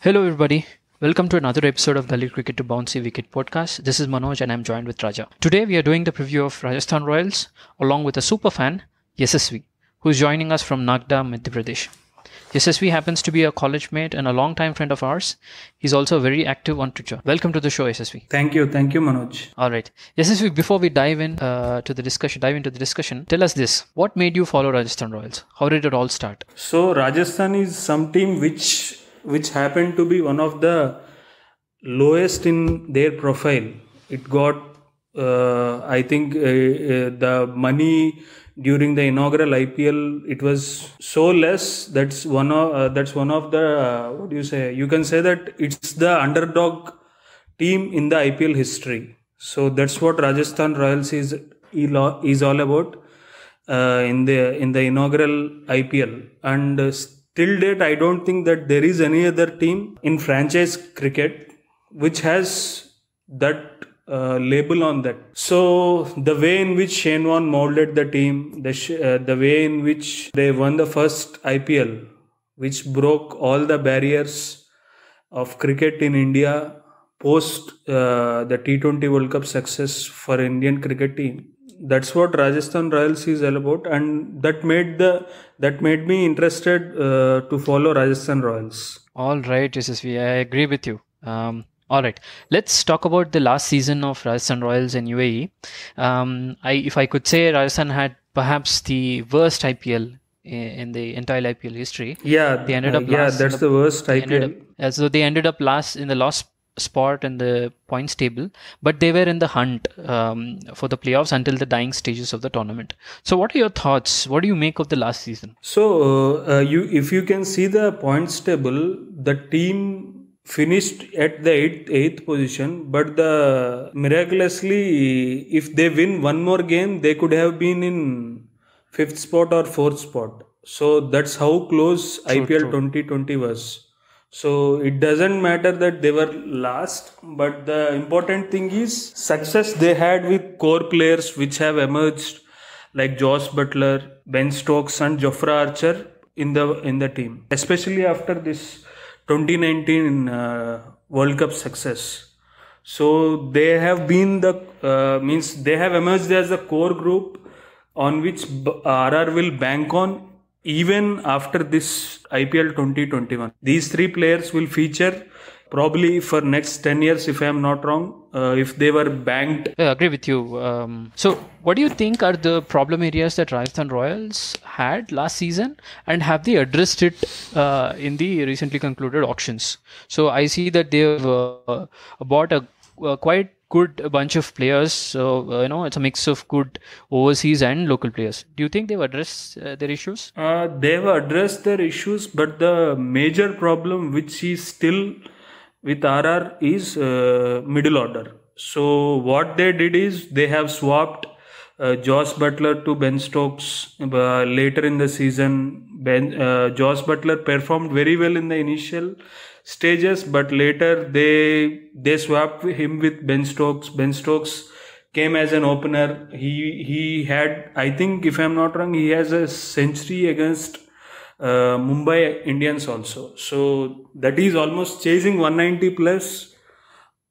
Hello, everybody. Welcome to another episode of Gully Cricket to Bouncy Wicket podcast. This is Manoj and I'm joined with Raja. Today we are doing the preview of Rajasthan Royals along with a super fan, Yasaswi, who's joining us from Nagda, Madhya Pradesh. Yasaswi happens to be a college mate and a long-time friend of ours. He's also very active on Twitter. Welcome to the show, Yasaswi. Thank you, thank you, Manoj. All right, Yasaswi. Before we dive in uh, to the discussion, dive into the discussion. Tell us this: What made you follow Rajasthan Royals? How did it all start? So Rajasthan is some team which which happened to be one of the lowest in their profile. It got, uh, I think, uh, uh, the money during the inaugural IPL it was so less. That's one of uh, that's one of the uh, what do you say? You can say that it's the underdog team in the IPL history. So that's what Rajasthan Royals is is all about uh, in the in the inaugural IPL and till date i don't think that there is any other team in franchise cricket which has that uh, label on that. So the way in which shane warne molded the team the sh- uh, the way in which they won the first ipl which broke all the barriers of cricket in india post uh, the t20 world cup success for indian cricket team that's what Rajasthan Royals is all about, and that made the that made me interested uh, to follow Rajasthan Royals. All right, SSV, I agree with you. Um, all right, let's talk about the last season of Rajasthan Royals in UAE. Um, I, if I could say, Rajasthan had perhaps the worst IPL in the entire IPL history. Yeah, they ended up. Uh, yeah, that's the, the worst IPL. Up, so they ended up last in the last spot in the points table, but they were in the hunt um, for the playoffs until the dying stages of the tournament. So, what are your thoughts? What do you make of the last season? So, uh, you if you can see the points table, the team finished at the eighth, eighth position, but the miraculously, if they win one more game, they could have been in fifth spot or fourth spot. So that's how close true, IPL true. 2020 was. So it doesn't matter that they were last, but the important thing is success they had with core players which have emerged like Josh Buttler, Ben Stokes, and Jofra Archer in the in the team, especially after this 2019 uh, World Cup success. So they have been the uh, means they have emerged as a core group on which RR will bank on even after this IPL 2021. These three players will feature probably for next 10 years if i am not wrong uh, if they were banked. I agree with you. Um, so what do you think are the problem areas that rajasthan royals had last season? And have they addressed it uh, in the recently concluded auctions? So i see that they've uh, bought a, a quite good bunch of players. So uh, you know, it's a mix of good overseas and local players. Do you think they've addressed uh, their issues? Uh, they've addressed their issues, but the major problem which is still with RR is uh, middle order. So what they did is they have swapped. Uh, Jos Buttler to Ben Stokes uh, later in the season. Ben Jos Buttler performed very well in the initial stages, but later they they swapped him with Ben Stokes. Ben Stokes came as an opener. He he had I think if I'm not wrong, he has a century against uh, Mumbai Indians also. So that is almost chasing 190 plus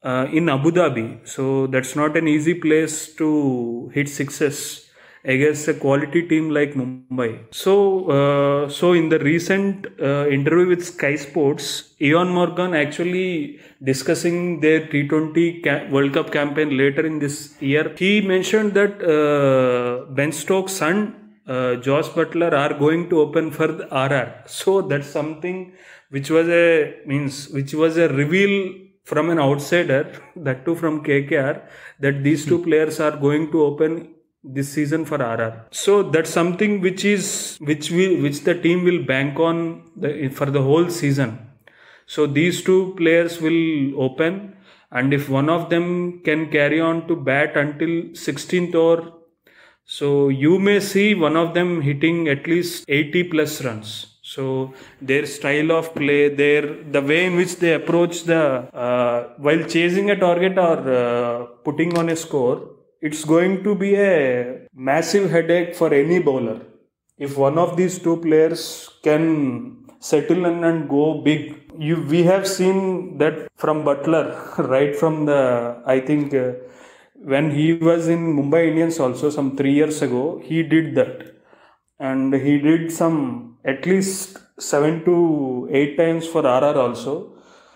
uh, in Abu Dhabi. So that's not an easy place to hit sixes against a quality team like Mumbai. So, uh, so in the recent uh, interview with Sky Sports, Eoin Morgan actually discussing their T20 World Cup campaign later in this year, he mentioned that uh, Ben Stokes and uh, Jos Buttler are going to open for the RR. So that's something which was a means which was a reveal from an outsider, that too from KKR, that these two players are going to open this season for RR. So that's something which is which we which the team will bank on the, for the whole season. So these two players will open, and if one of them can carry on to bat until 16th or so you may see one of them hitting at least 80 plus runs. So their style of play, their the way in which they approach the uh, while chasing a target or uh, putting on a score, it's going to be a massive headache for any bowler. If one of these two players can settle in and go big. You, we have seen that from Buttler, right from the I think uh, when he was in Mumbai Indians also some three years ago he did that and he did some at least seven to eight times for RR also.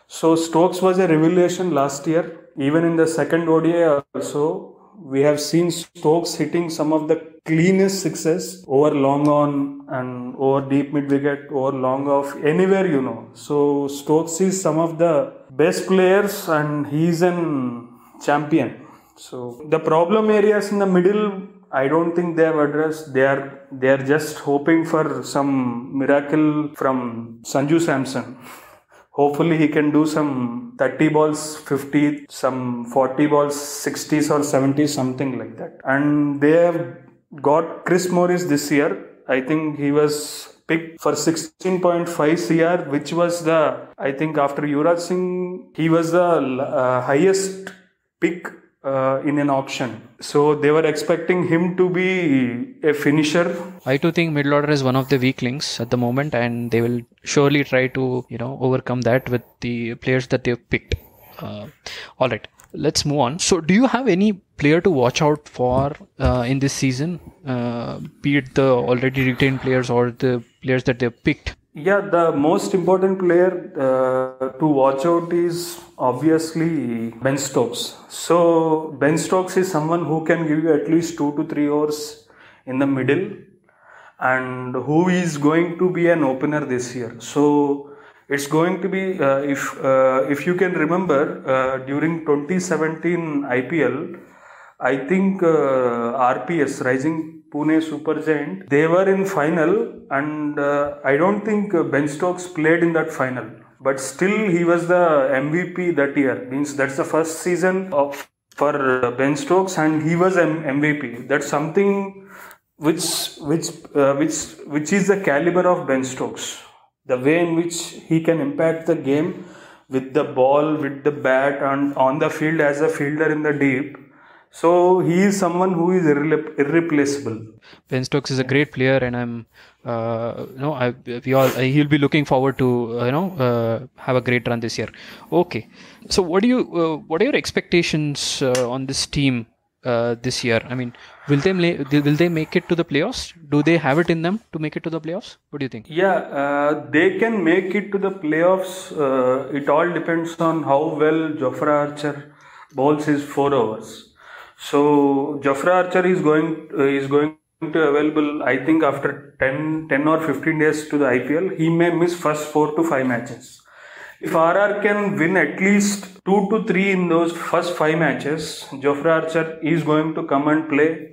So Stokes was a revelation last year. Even in the second ODI also, we have seen Stokes hitting some of the cleanest sixes over long on and over deep mid wicket, over long off, anywhere you know. So Stokes is some of the best players and he's an champion. So the problem areas in the middle I don't think they have addressed. They are they are just hoping for some miracle from Sanju Samson. Hopefully he can do some 30 balls 50, some 40 balls 60s or 70s, something like that. And they have got Chris Morris this year. I think he was picked for 16.5 CR, which was the I think after Yuvraj Singh he was the uh, highest pick uh, in an auction. So they were expecting him to be a finisher. I too think middle order is one of the weak links at the moment, and they will surely try to you know overcome that with the players that they've picked. Uh, all right, let's move on. So, do you have any player to watch out for uh, in this season? Uh, be it the already retained players or the players that they've picked. Yeah, the most important player uh, to watch out is obviously Ben Stokes. So, Ben Stokes is someone who can give you at least two to three hours in the middle and who is going to be an opener this year. So, it's going to be uh, if uh, if you can remember uh, during 2017 IPL, I think uh, RPS Rising Pune Super Giant, they were in final, and uh, I don't think Ben Stokes played in that final. But still, he was the MVP that year. Means that's the first season of for uh, Ben Stokes, and he was an MVP. That's something which which uh, which which is the caliber of Ben Stokes. The way in which he can impact the game with the ball, with the bat, and on the field as a fielder in the deep so he is someone who is irre- irreplaceable. Ben Stokes is a great player, and I'm, uh, you know, I, we all he'll be looking forward to, uh, you know, uh, have a great run this year. Okay, so what do you, uh, what are your expectations uh, on this team uh, this year? I mean, will they will they make it to the playoffs? Do they have it in them to make it to the playoffs? What do you think? Yeah, they can make it to the playoffs. it all depends on how well Jofra Archer bowls his four overs. So Jofra Archer is going uh, is going to available. I think after 10, 10 or fifteen days to the IPL, he may miss first four to five matches. If RR can win at least two to three in those first five matches, Jofra Archer is going to come and play,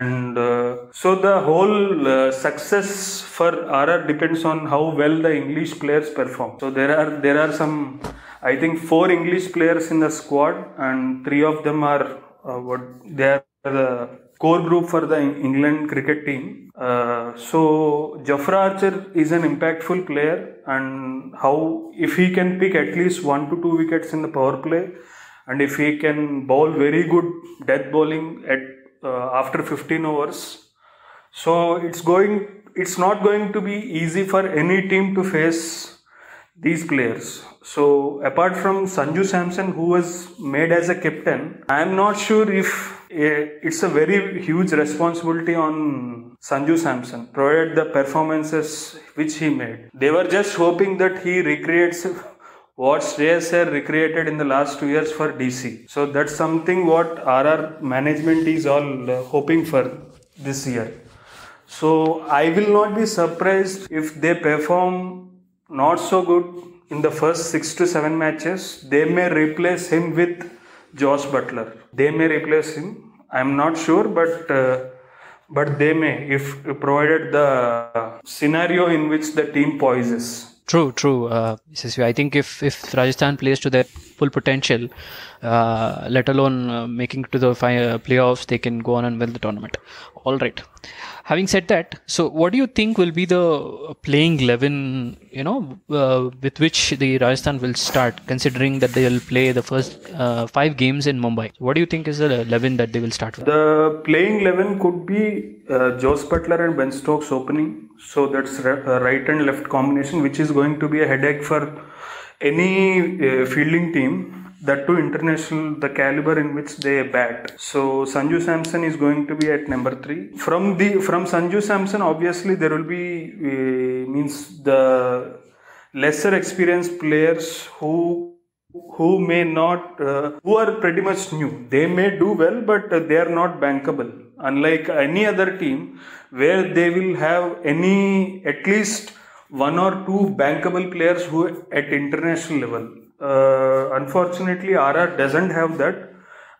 and uh, so the whole uh, success for RR depends on how well the English players perform. So there are there are some, I think, four English players in the squad, and three of them are uh, what they are the core group for the England cricket team. Uh, so Jofra Archer is an impactful player, and how if he can pick at least one to two wickets in the power play, and if he can bowl very good death bowling at uh, after 15 overs, so it's going. It's not going to be easy for any team to face these players. So apart from Sanju Samson, who was made as a captain, I am not sure if eh, it's a very huge responsibility on Sanju Samson, provided the performances which he made. They were just hoping that he recreates what Shreyas recreated in the last two years for DC. So that's something what RR management is all uh, hoping for this year. So I will not be surprised if they perform not so good in the first six to seven matches, they may replace him with Josh Buttler. They may replace him. I'm not sure, but uh, but they may, if provided the scenario in which the team poises. True, true. Uh, I think if if Rajasthan plays to their full potential, uh, let alone uh, making to the fi- uh, playoffs, they can go on and win the tournament. All right. Having said that, so what do you think will be the playing eleven? You know, uh, with which the Rajasthan will start, considering that they will play the first uh, five games in Mumbai. What do you think is the eleven that they will start with? The playing 11 could be uh, Jose Buttler and Ben Stokes opening. So that's ri- uh, right and left combination, which is going to be a headache for any uh, fielding team. That too international, the caliber in which they bat. So Sanju Samson is going to be at number three. From the from Sanju Samson, obviously there will be uh, means the lesser experienced players who who may not uh, who are pretty much new they may do well but they are not bankable unlike any other team where they will have any at least one or two bankable players who at international level. Uh, unfortunately rr doesn't have that.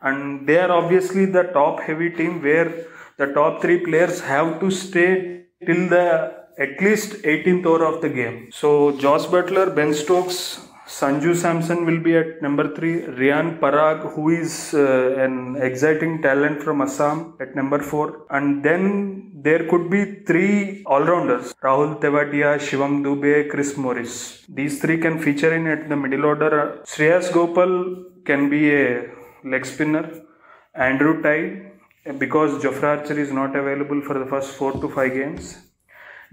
And they are obviously the top heavy team where the top three players have to stay till the at least 18th hour of the game. So josh butler ben stokes Sanju Samson will be at number three. Riyan Parag, who is uh, an exciting talent from Assam, at number four. And then there could be three all-rounders: Rahul Tewatia, Shivam Dube, Chris Morris. These three can feature in at the middle order. Uh, Shreyas Gopal can be a leg spinner. Andrew Tye, uh, because Jofra Archer is not available for the first four to five games.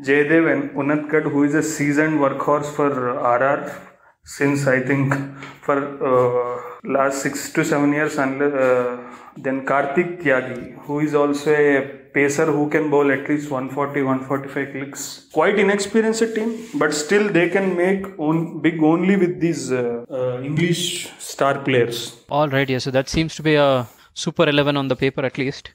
Jaydev Unadkat, who is a seasoned workhorse for uh, RR since I think for uh, last six to seven years, and uh, then Kartik Tyagi, who is also a pacer who can bowl at least 140, 145 clicks. Quite inexperienced team, but still they can make on, big only with these uh, uh, English star players. All right, yeah. So that seems to be a super 11 on the paper at least.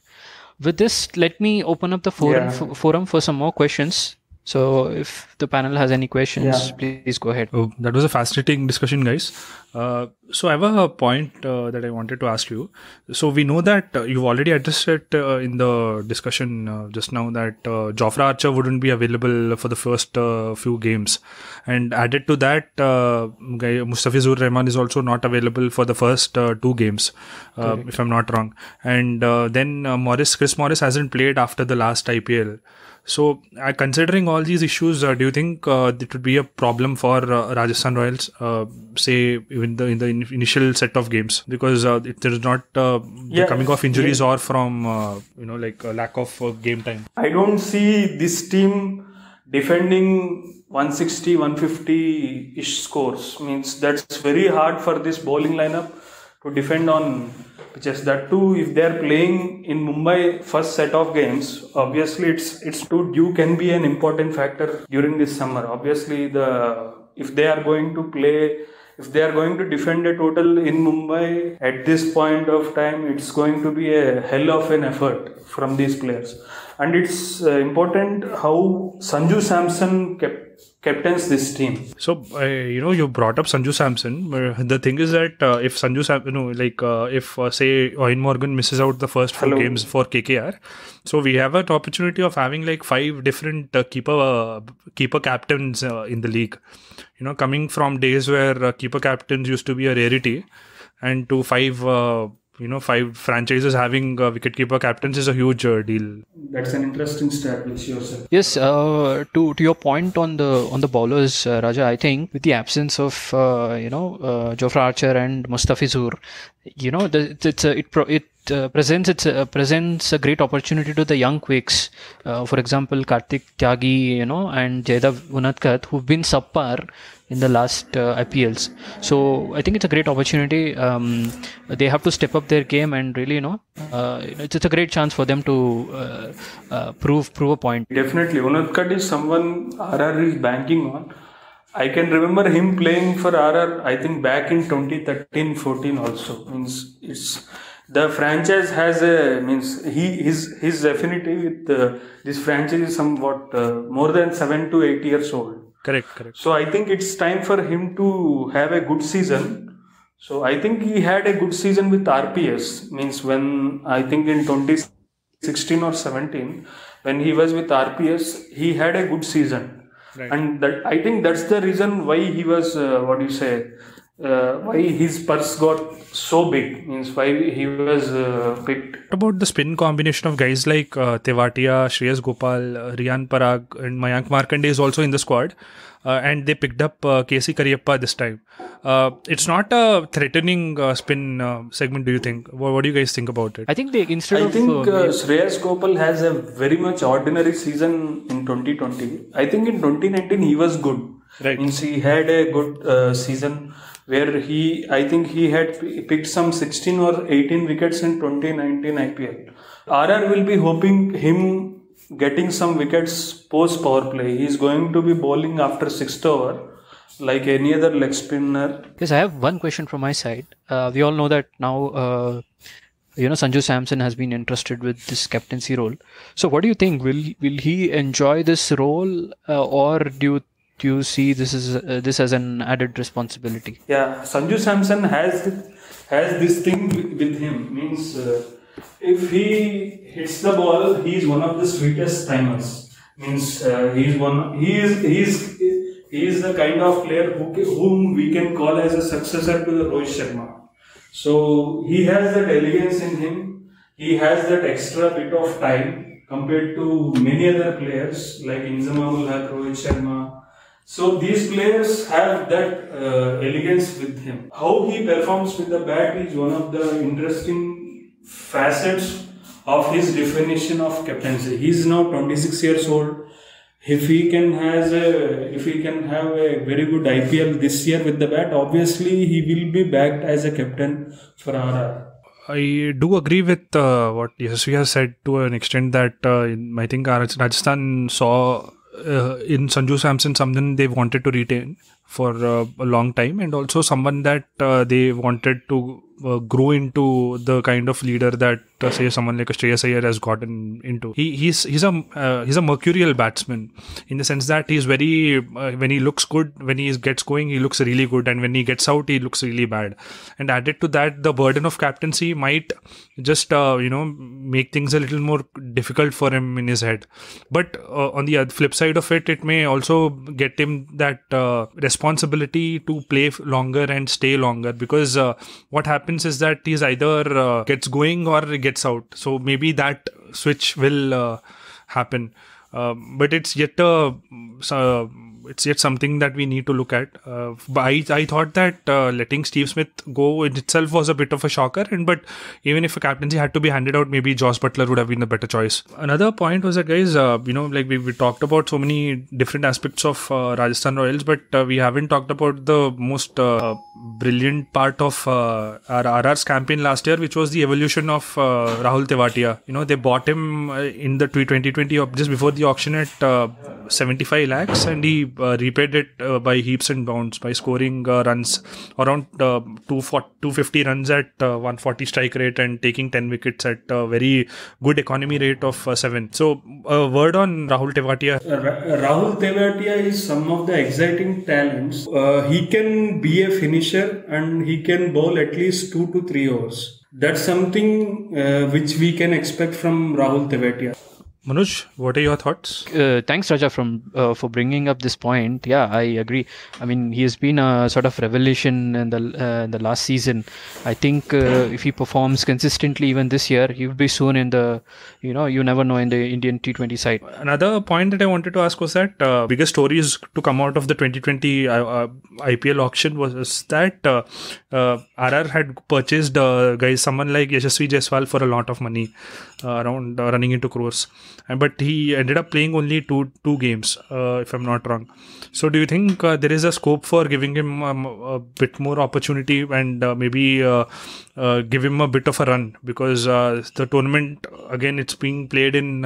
With this, let me open up the forum, Yeah. f- forum for some more questions. So if the panel has any questions, Yeah. please go ahead. Oh, that was a fascinating discussion, guys. Uh, so I have a point uh, that I wanted to ask you. So we know that uh, you've already addressed it uh, in the discussion uh, just now that uh, Jofra Archer wouldn't be available for the first uh, few games, and added to that, uh, guy Mustafizur Rahman is also not available for the first uh, two games, uh, if I'm not wrong. And uh, then uh, Morris, Chris Morris hasn't played after the last IPL. So, uh, considering all these issues, uh, do you think uh, it would be a problem for uh, Rajasthan Royals, uh, say in the in the in- initial set of games, because uh, if there is not uh, Yeah. coming off injuries or from uh, you know like a lack of uh, game time? I don't see this team defending 160, 150 ish scores. Means that's very hard for this bowling lineup to defend on pitches. That too, if they are playing in Mumbai first set of games, obviously it's it's too dew can be an important factor during this summer. Obviously, the if they are going to play if they are going to defend a total in Mumbai at this point of time, it's going to be a hell of an effort from these players. And it's uh, important how Sanju Samson kept, captains this team. So uh, you know you brought up Sanju Samson. The thing is that uh, if Sanju Sam, you know, like uh, if uh, say Eoin Morgan misses out the first four Hello. games for KKR, so we have an opportunity of having like five different uh, keeper uh, keeper captains uh, in the league. You know, coming from days where uh, keeper captains used to be a rarity, and to five. Uh, you know, five franchises having uh, wicketkeeper captains is a huge uh, deal. That's an interesting stat, which yourself. Yes, uh, to to your point on the on the bowlers, uh, Raja, I think with the absence of uh, you know uh, Jofra Archer and Mustafizur, you know the, it's a, it pro, it uh, presents it's a, presents a great opportunity to the young quicks. Uh, for example, Kartik Tyagi, you know, and Jaydev Unadkat, who've been subpar in the last uh, IPLs. So I think it's a great opportunity. Um, they have to step up their game and really, you know, uh, it's, it's a great chance for them to uh, uh, prove prove a point. Definitely, Unadkat is someone RR is banking on. I can remember him playing for RR. I think back in 2013-14 also means it's the franchise has a means he his his affinity with uh, this franchise is somewhat uh, more than seven to eight years old. Correct, correct. So I think it's time for him to have a good season. So I think he had a good season with RPS. Means when I think in 2016 or 17, when he was with RPS, he had a good season. Right. And that I think that's the reason why he was uh, what do you say uh, why his purse got so big means why he was uh, picked. What about the spin combination of guys like uh, Tewatia, Shreyas Gopal, uh, Riyan Parag, and Mayank Markande is also in the squad, uh, and they picked up uh, KC Cariappa this time. Uh, it's not a threatening uh, spin uh, segment, do you think? What, what do you guys think about it? I think they instead I of think uh, uh, Shreyas Gopal has a very much ordinary season in 2020. I think in 2019 he was good. Right. Means he had a good uh, season where he, I think he had picked some 16 or 18 wickets in 2019 IPL. RR will be hoping him getting some wickets post power play. He is going to be bowling after sixth over like any other leg spinner. Yes, I have one question from my side. Uh, we all know that now, uh, you know, Sanju Samson has been interested with this captaincy role. So, what do you think? Will will he enjoy this role, uh, or do you you see this is uh, this as an added responsibility? Yeah, Sanju Samson has has this thing with, him. Means uh, if he hits the ball, he is one of the sweetest timers. Means uh, he is one. He is he is he is the kind of player who whom we can call as a successor to the Rohit Sharma. So he has that elegance in him. He has that extra bit of time compared to many other players like Inzamam ul Haq, Rohit Sharma. So these players have that uh, elegance with him. How he performs with the bat is one of the interesting facets of his definition of captaincy. He is now 26 years old. If he can has a, if he can have a very good IPL this year with the bat, obviously he will be backed as a captain for RR. I do agree with uh, what Yashasvi has said to an extent that uh, I think Rajasthan saw uh, in Sanju Samson something they wanted to retain for uh, a long time and also someone that uh, they wanted to uh, grow into the kind of leader that say someone like a Shreyas Iyer has gotten into. He he's he's a uh, he's a mercurial batsman in the sense that he's very uh, when he looks good when he gets going he looks really good and when he gets out he looks really bad. And added to that the burden of captaincy might just uh, you know make things a little more difficult for him in his head. But uh, on the flip side of it, it may also get him that uh, responsibility to play longer and stay longer because what happens is that he's either gets going or gets out. So maybe that switch will uh, happen. Um, but it's yet a so it's yet something that we need to look at. Uh, I, I thought that uh, letting Steve Smith go in itself was a bit of a shocker. And but even if a captaincy had to be handed out, maybe Josh Buttler would have been the better choice. Another point was that guys, uh, you know, like we, we talked about so many different aspects of uh, Rajasthan Royals, but uh, we haven't talked about the most uh, brilliant part of our RR's campaign last year, which was the evolution of Rahul Tewatia. You know, they bought him in the 2020 op- just before the auction at uh, 75 lakhs, and he uh, repaid it uh, by heaps and bounds by scoring uh, runs around uh, 240 250 runs at uh, 140 strike rate and taking 10 wickets at a very good economy rate of uh, 7. So, a word on Rahul Tewatia. Uh, Ra- Rahul Tewatia is some of the exciting talents. He can be a finisher and he can bowl at least two to three overs. That's something which we can expect from Rahul Tewatia. Manoj, what are your thoughts? Uh, thanks, Raja, from uh, for bringing up this point. Yeah, I agree. I mean, he has been a sort of revelation in the uh, in the last season. I think uh, if he performs consistently even this year, he will be soon in the you know you never know in the Indian T20 side. Another point that I wanted to ask was that uh, biggest stories to come out of the 2020 uh, IPL auction was that uh, uh, RR had purchased uh, guys someone like Yashasvi Jaiswal for a lot of money, uh, around uh, running into crores, but he ended up playing only two two games, uh, if I'm not wrong. So, do you think uh, there is a scope for giving him um, a bit more opportunity and uh, maybe give him a bit of a run because the tournament again it's being played in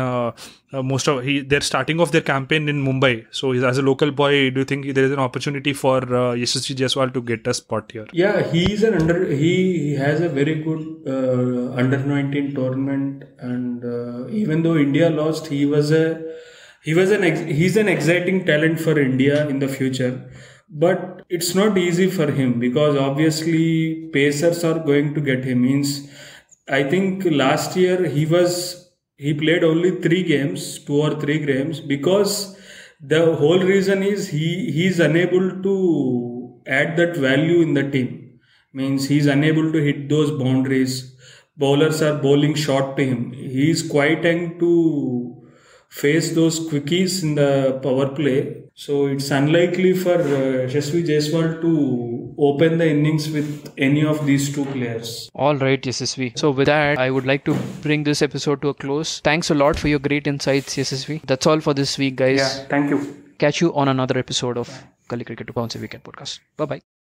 most of he they're starting off their campaign in Mumbai. So, as a local boy, do you think there is an opportunity for uh, Yashasvi Jaiswal to get a spot here? Yeah, he is an under. He, he has a very good uh, under 19 tournament, and uh, even though India lost, he was a he was an ex, he's an exciting talent for India in the future. But it's not easy for him because obviously Pacers are going to get him. Means I think last year he was he played only three games, two or three games because the whole reason is he he is unable to add that value in the team. Means he's unable to hit those boundaries. Bowlers are bowling short to him. He is quite young to face those quickies in the power play. So it's unlikely for uh, Yashasvi Jaiswal to open the innings with any of these two players. All right, Yashasvi. So with that, I would like to bring this episode to a close. Thanks a lot for your great insights, Yashasvi. That's all for this week, guys. Yeah, thank you. Catch you on another episode of Gully Cricket to Bouncy Wicket podcast. Bye bye.